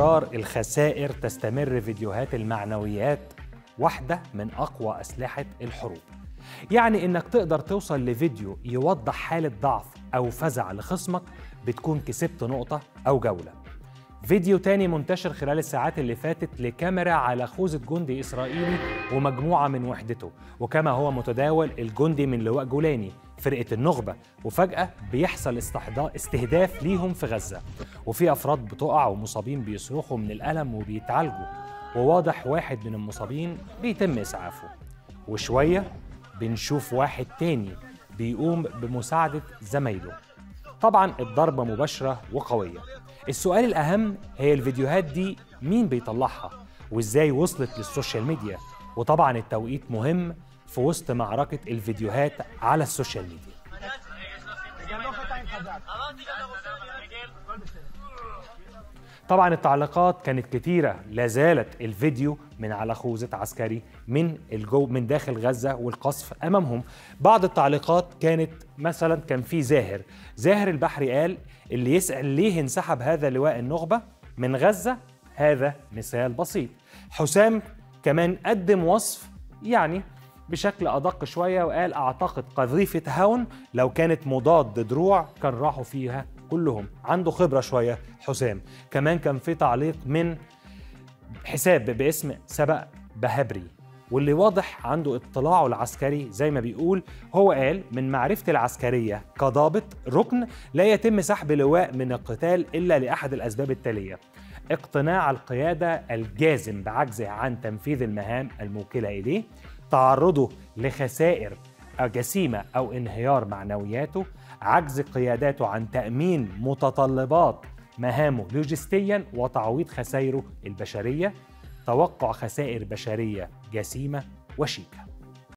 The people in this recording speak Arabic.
تكرار الخسائر تستمر فيديوهات المعنويات واحدة من أقوى أسلحة الحروب. يعني إنك تقدر توصل لفيديو يوضح حالة ضعف أو فزع لخصمك بتكون كسبت نقطة أو جولة. فيديو تاني منتشر خلال الساعات اللي فاتت لكاميرا على خوذة جندي إسرائيلي ومجموعة من وحدته. وكما هو متداول الجندي من لواء جولاني فرقة النخبة. وفجأة بيحصل استهداف ليهم في غزة. وفي أفراد بتقع ومصابين بيصرخوا من الألم وبيتعالجوا. وواضح واحد من المصابين بيتم إسعافه. وشوية بنشوف واحد تاني بيقوم بمساعدة زمايله. طبعا الضربة مباشرة وقوية. السؤال الأهم هي الفيديوهات دي مين بيطلعها؟ وإزاي وصلت للسوشيال ميديا؟ وطبعا التوقيت مهم في وسط معركة الفيديوهات على ال social media. طبعا التعليقات كانت كتيرة لا زالت الفيديو من على خوذة عسكري من الجو من داخل غزة والقصف أمامهم. بعض التعليقات كانت مثلا كان في زاهر زاهر البحري قال اللي يسأل ليه انسحب هذا لواء النخبة من غزة؟ هذا مثال بسيط. حسام كمان قدم وصف يعني بشكل أدق شوية وقال أعتقد قذيفة هاون لو كانت مضاد دروع كان راحوا فيها كلهم. عنده خبرة شوية حسام. كمان كان في تعليق من حساب باسم سبق بهبري واللي واضح عنده اطلاعه العسكري زي ما بيقول هو قال من معرفتي العسكرية كضابط ركن لا يتم سحب لواء من القتال إلا لأحد الأسباب التالية اقتناع القيادة الجازم بعجزه عن تنفيذ المهام الموكلة إليه تعرضه لخسائر جسيمة أو انهيار معنوياته عجز قياداته عن تأمين متطلبات مهامه لوجستيا وتعويض خسائره البشرية توقع خسائر بشرية جسيمة وشيكة.